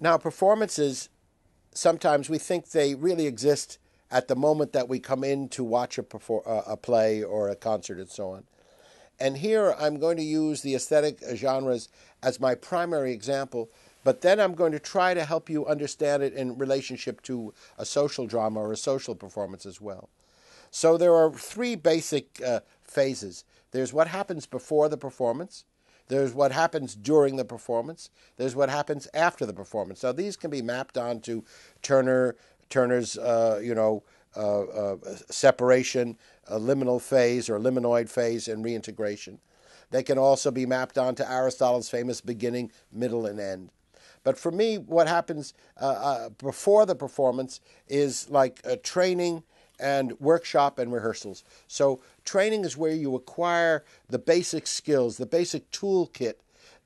Now, performances, sometimes we think they really exist at the moment that we come in to watch a, perfor- a play or a concert and so on. And here I'm going to use the aesthetic genres as my primary example, but then I'm going to try to help you understand it in relationship to a social drama or a social performance as well. So there are three basic uh, phases there's what happens before the performance, there's what happens during the performance, there's what happens after the performance. Now, these can be mapped onto Turner, Turner's, uh, you know, uh, uh, separation, liminal phase or liminoid phase, and reintegration. They can also be mapped onto Aristotle's famous beginning, middle, and end. But for me, what happens uh, uh, before the performance is like training and workshop and rehearsals. So, training is where you acquire the basic skills, the basic toolkit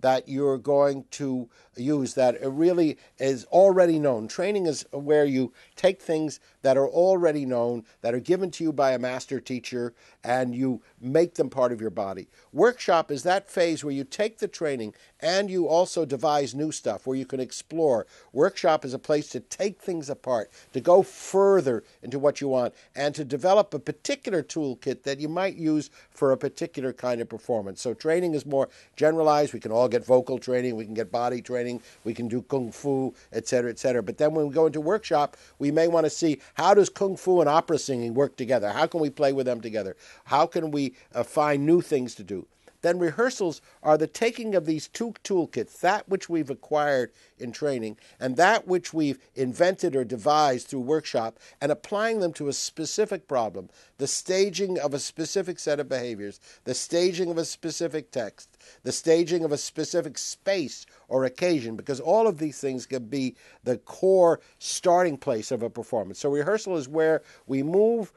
that you're going to use that really is already known. Training is where you take things that are already known, that are given to you by a master teacher, and you make them part of your body. Workshop is that phase where you take the training and you also devise new stuff where you can explore. Workshop is a place to take things apart, to go further into what you want, and to develop a particular toolkit that you might use for a particular kind of performance. So training is more generalized. We can all get vocal training, we can get body training, we can do kung fu, etc., etc. But then when we go into workshop, we may want to see how does kung fu and opera singing work together? How can we play with them together? How can we uh, find new things to do? Then rehearsals are the taking of these two toolkits, that which we've acquired in training and that which we've invented or devised through workshop, and applying them to a specific problem, the staging of a specific set of behaviors, the staging of a specific text, the staging of a specific space or occasion, because all of these things can be the core starting place of a performance. So, rehearsal is where we move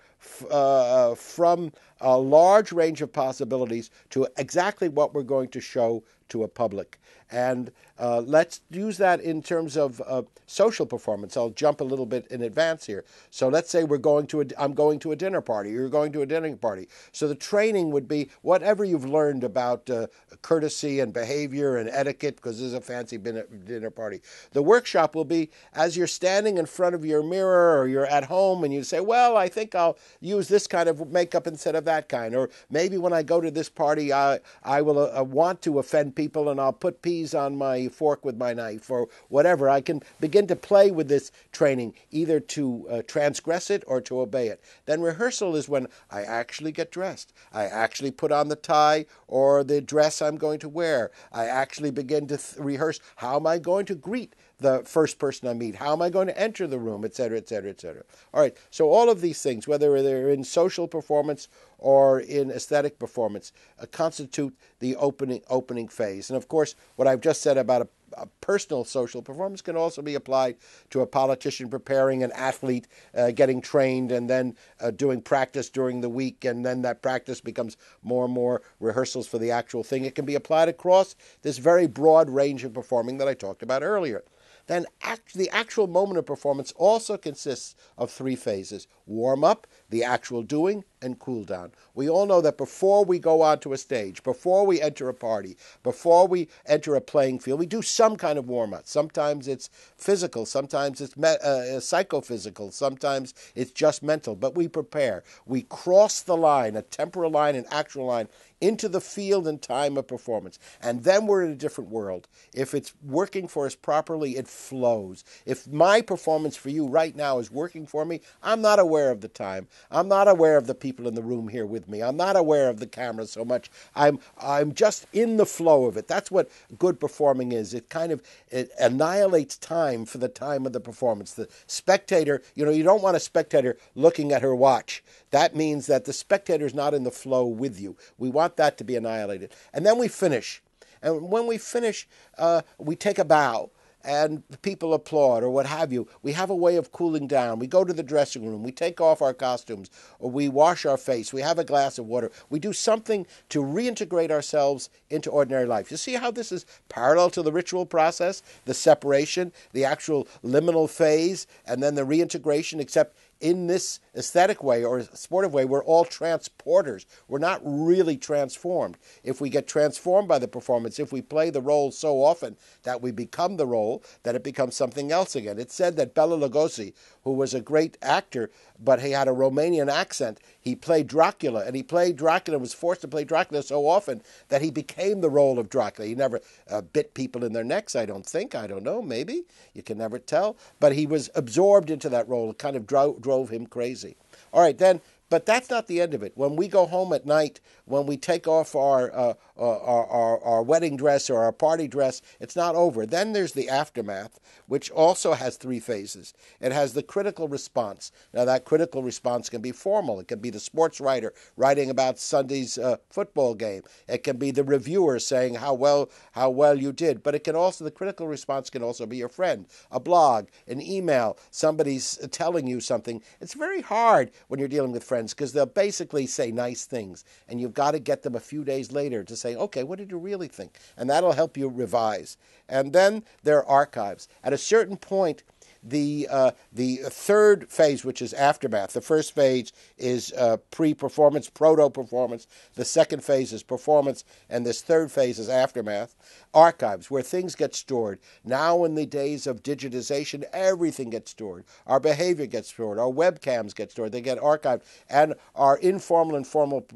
uh, from a large range of possibilities to exactly what we're going to show to a public. And uh, let's use that in terms of uh, social performance. I'll jump a little bit in advance here. So let's say we're going to a, I'm going to a dinner party. You're going to a dinner party. So the training would be whatever you've learned about uh, courtesy and behavior and etiquette, because this is a fancy dinner party. The workshop will be as you're standing in front of your mirror or you're at home and you say, well, I think I'll use this kind of makeup instead of that kind. Or maybe when I go to this party, I, I will uh, want to offend people and I'll put peas on my fork with my knife or whatever. I can begin to play with this training, either to uh, transgress it or to obey it. Then rehearsal is when I actually get dressed. I actually put on the tie or the dress I'm going to wear. I actually begin to th- rehearse how am I going to greet the first person I meet? How am I going to enter the room, et cetera, et cetera, et cetera? All right, so all of these things, whether they're in social performance or in aesthetic performance, uh, constitute the opening opening phase. And of course, what I've just said about a a personal social performance can also be applied to a politician preparing an athlete uh, getting trained and then uh, doing practice during the week. And then that practice becomes more and more rehearsals for the actual thing. It can be applied across this very broad range of performing that i talked about earlier. Then act, the actual moment of performance also consists of three phases. Warm up, the actual doing, and cool down. We all know that before we go onto a stage, before we enter a party, before we enter a playing field, we do some kind of warm up. Sometimes it's physical, sometimes it's me- uh, psychophysical, sometimes it's just mental, but we prepare. We cross the line, a temporal line, an actual line, into the field and time of performance. And then we're in a different world. If it's working for us properly, it flows. If my performance for you right now is working for me, I'm not aware of the time. I'm not aware of the people in the room here with me. I'm not aware of the camera so much. I'm I'm just in the flow of it. That's what good performing is. It kind of it annihilates time for the time of the performance. The spectator, you know, you don't want a spectator looking at her watch. That means that the spectator is not in the flow with you. We want that to be annihilated. And then we finish. And when we finish, uh, we take a bow and people applaud or what have you. We have a way of cooling down. We go to the dressing room, we take off our costumes, or we wash our face, we have a glass of water. We do something to reintegrate ourselves into ordinary life. You see how this is parallel to the ritual process, the separation, the actual liminal phase, and then the reintegration, except in this aesthetic way or sportive way, we're all transporters. We're not really transformed. If we get transformed by the performance, if we play the role so often that we become the role, that it becomes something else again. It's said that Bela Lugosi, who was a great actor, but he had a Romanian accent, he played Dracula, and he played Dracula, and was forced to play Dracula so often that he became the role of Dracula. He never uh, bit people in their necks, I don't think. I don't know, maybe. You can never tell. But he was absorbed into that role. It kind of dro- drove him crazy. All right, then but that's not the end of it. When we go home at night, when we take off our, uh, uh, our, our, our, wedding dress or our party dress, it's not over. Then there's the aftermath, which also has three phases. It has the critical response. Now, that critical response can be formal. It can be the sports writer writing about Sunday's uh, football game. It can be the reviewer saying how well, how well you did. But it can also, the critical response can also be your friend, a blog, an email, somebody's telling you something. It's very hard when you're dealing with friends friends because they'll basically say nice things, and you've got to get them a few days later to say, okay, what did you really think? And that'll help you revise. And then there are archives. At a certain point, the uh, the third phase, which is aftermath. The first phase is uh, pre-performance, proto-performance. The second phase is performance, and this third phase is aftermath. Archives, where things get stored. Now, in the days of digitization, everything gets stored. Our behavior gets stored. Our webcams get stored. They get archived, and our informal and formal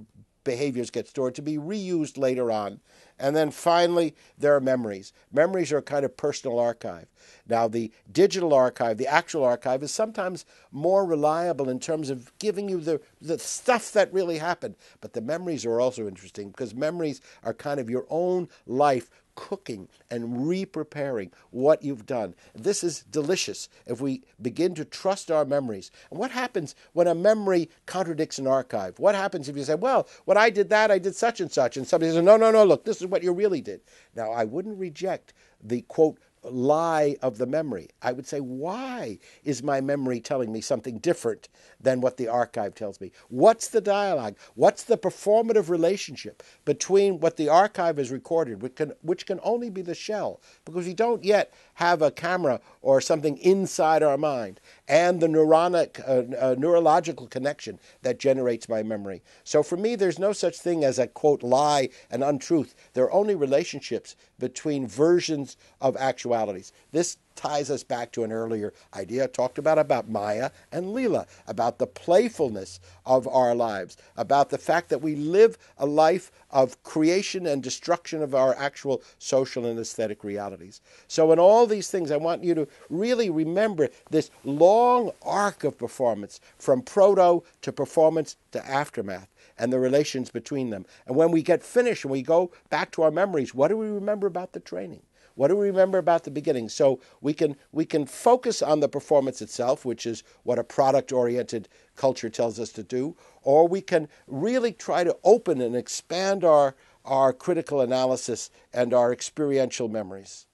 behaviors get stored to be reused later on. And then finally, there are memories. Memories are a kind of personal archive. Now, the digital archive, the actual archive, is sometimes more reliable in terms of giving you the, the stuff that really happened. But the memories are also interesting because memories are kind of your own life cooking and re-preparing what you've done. This is delicious if we begin to trust our memories. And what happens when a memory contradicts an archive? What happens if you say, well, when I did that, I did such and such, and somebody says, no, no, no, look, this is what you really did. Now, I wouldn't reject the quote lie of the memory. I would say, why is my memory telling me something different than what the archive tells me? What's the dialogue? What's the performative relationship between what the archive has recorded, which can, which can only be the shell, because we don't yet have a camera or something inside our mind, and the neuronic, uh, uh, neurological connection that generates my memory. So for me, there's no such thing as a quote lie and untruth. There are only relationships between versions of actualities. This ties us back to an earlier idea I talked about about Maya and Leela, about the playfulness of our lives, about the fact that we live a life of creation and destruction of our actual social and aesthetic realities. So in all these things I want you to really remember this long arc of performance from proto to performance to aftermath and the relations between them. And when we get finished and we go back to our memories, what do we remember about the training? What do we remember about the beginning? So we can we can focus on the performance itself, which is what a product-oriented culture tells us to do, or we can really try to open and expand our our critical analysis and our experiential memories.